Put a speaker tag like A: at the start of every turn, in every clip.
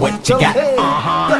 A: what you got. Uh-huh. One,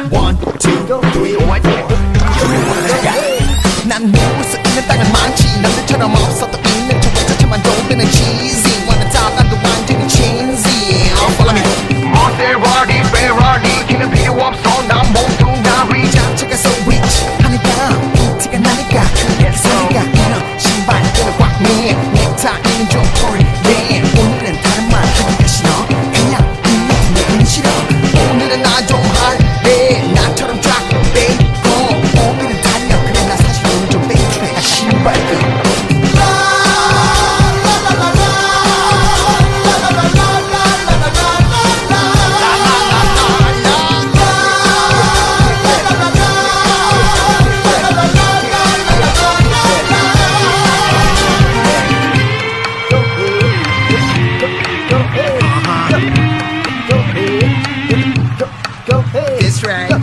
B: right.